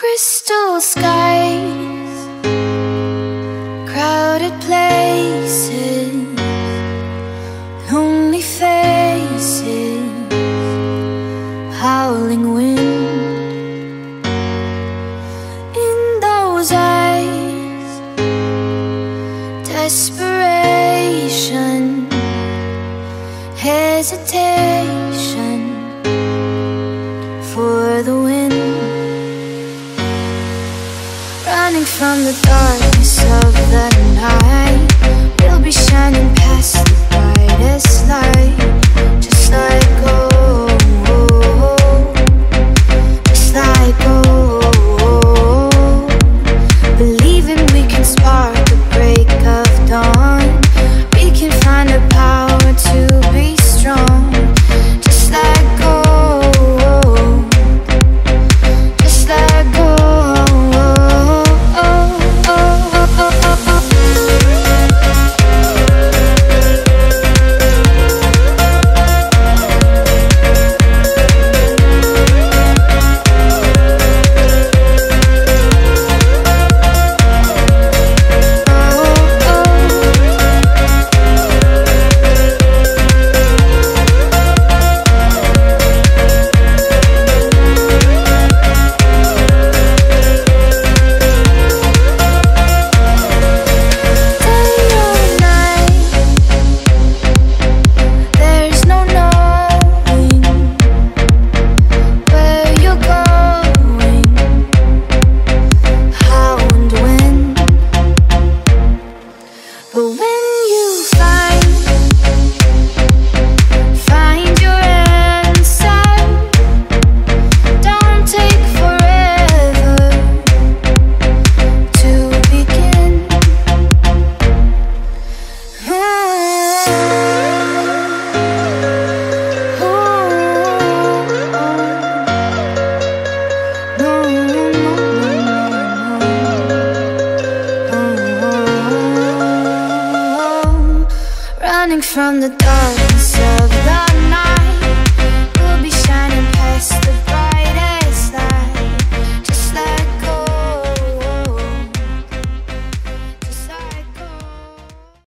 Crystal skies, crowded places, lonely faces, howling wind. In those eyes, desperation, hesitation for the wind. from the darkness of running from the dark side.